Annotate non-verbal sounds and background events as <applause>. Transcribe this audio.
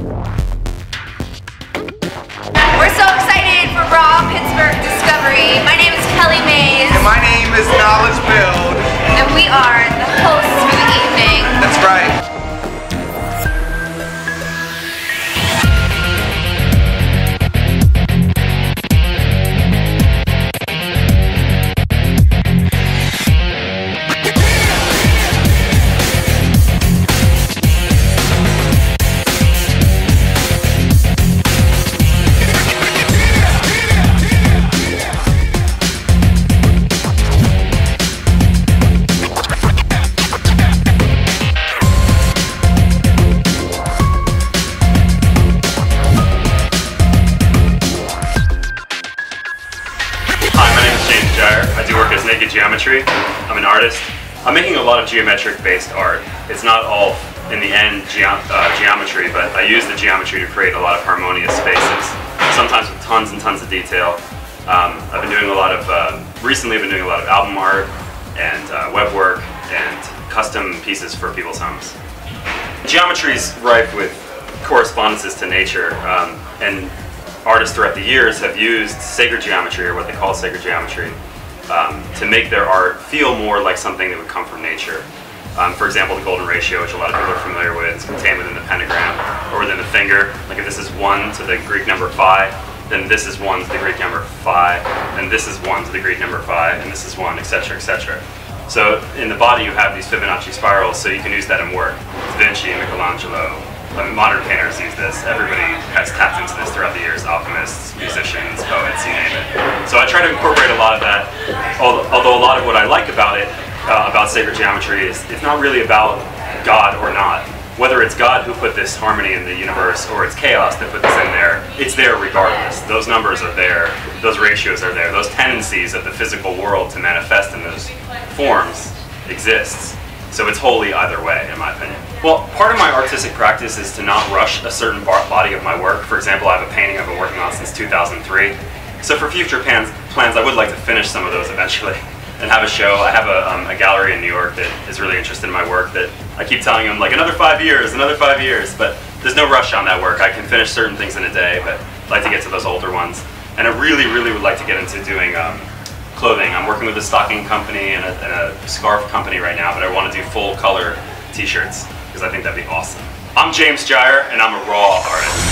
We're I do work as Naked Geometry. I'm an artist. I'm making a lot of geometric-based art. It's not all, in the end, ge uh, geometry, but I use the geometry to create a lot of harmonious spaces, sometimes with tons and tons of detail. Um, I've been doing a lot of, uh, recently I've been doing a lot of album art and uh, web work and custom pieces for people's homes. Geometry is rife with correspondences to nature, um, and artists throughout the years have used sacred geometry, or what they call sacred geometry, um, to make their art feel more like something that would come from nature. Um, for example, the golden ratio, which a lot of people are familiar with, is contained within the pentagram or within the finger. Like if this is 1 to the Greek number phi, then this is 1 to the Greek number phi, and this is 1 to the Greek number phi, and this is 1, etc., etc. So in the body you have these Fibonacci spirals, so you can use that in work. Da Vinci, Michelangelo, I mean, modern painters use this. Everybody has tapped into this throughout the years, alchemists, musicians, poets, you name it. So I try to incorporate a lot of that, although a lot of what I like about it, uh, about sacred geometry, is it's not really about God or not. Whether it's God who put this harmony in the universe or it's chaos that put this in there, it's there regardless. Those numbers are there, those ratios are there, those tendencies of the physical world to manifest in those forms exists. So it's holy either way, in my opinion. Well, part of my artistic practice is to not rush a certain body of my work. For example, I have a painting I've been working on since 2003. So for future plans, plans I would like to finish some of those eventually <laughs> and have a show. I have a, um, a, gallery in New York that is really interested in my work that I keep telling them like another five years, another five years, but there's no rush on that work. I can finish certain things in a day, but I'd like to get to those older ones. And I really, really would like to get into doing um, clothing. I'm working with a stocking company and a, and a scarf company right now, but I want to do full color t-shirts because I think that'd be awesome. I'm James Gyre and I'm a raw artist.